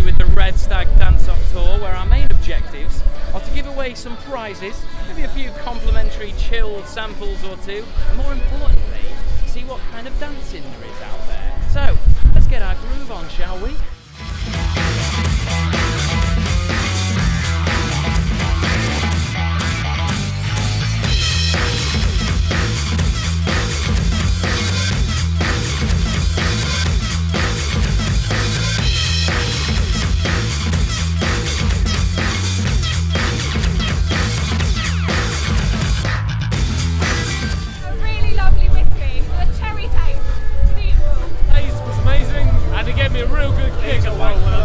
with the Red Stag Dance Off Tour, where our main objectives are to give away some prizes, maybe a few complimentary chilled samples or two, and more importantly, see what kind of dancing there is out there. So, let's get our groove on, shall we? a real good kick at one